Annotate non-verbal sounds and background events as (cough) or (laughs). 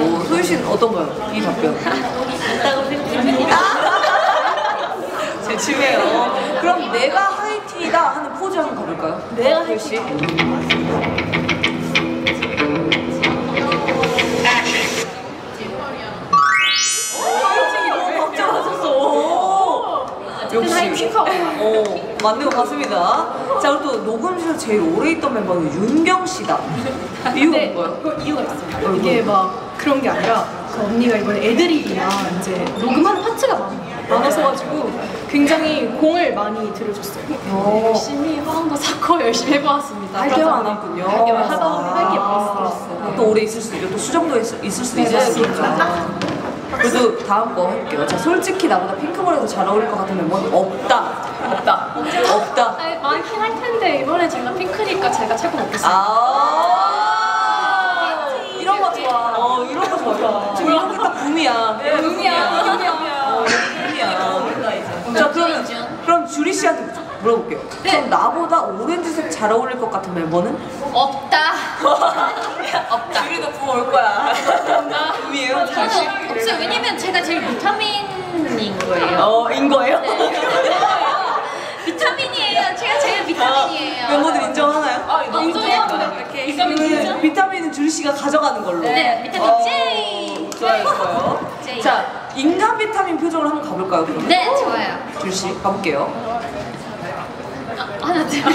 어, 소유 씨는 어떤가요? 이 답변. 있다고 (laughs) 생각합니다. 제 취미예요. 그럼 내가 하이틴이다 하는 포즈 한번 가볼까요? 내가 소유 씨. 역시. 어, 맞는 것 같습니다. 자, 그리고 또 녹음실에서 제일 오래 있던 멤버는 윤경 씨다. 이유가 네, 뭔가요? 그 이유가 있어요. 이게 막 그런 게 아니라 그 언니가 이번에 애드립이나 이제 녹음하는 파트가 많- 많아서 가지고 굉장히 공을 많이 들여줬어요. 열심히 화음도 쌓고 열심히 해보았습니다. 할게 많았군요. 할게 보니 할게 많았어요. 또 오래 있을 수도 있고 또 수정도 있- 있을 수도 있으니까. 그래도 다음 거 할게요. 자, 솔직히 나보다 핑크머리가 더잘 어울릴 것 같은 멤버는 없다. 없다. 없다. 아니, 많긴 할 텐데 이번에 제가 핑크니까 제가 최고 먹겠습니다. 아. 이런 거 좋아. 어, 이런 거 좋아. 지금 이런 게딱 붐이야. 네, 붐이야, 붐이야. 어, 붐이야. 자, 그러면, 그럼 주리 씨한테 물어볼게요. 네. 그럼 나보다 오렌지색 잘 어울릴 것 같은 멤버는? 없다. (laughs) 없다. 주리도 붐올 거야. (laughs) 붐이에요, 주리? 저는 없어요. 왜냐면 제가 제일 비타민인 거예요. 어, 인 거예요? 비타민이에요. 제가 제일 비타민이에요. 멤버들 인정하나요? 아, 인정해요. 이렇게 비타민 비타민은 주리 씨가 가져가는 걸로. 네, 비타민 어, J. 좋아요, 좋아요. J. 자, 인간 비타민 표정을 한번 가볼까요, 그러면? 네, 좋아요. 주리 씨, 가볼게요. 하나, 둘, 셋.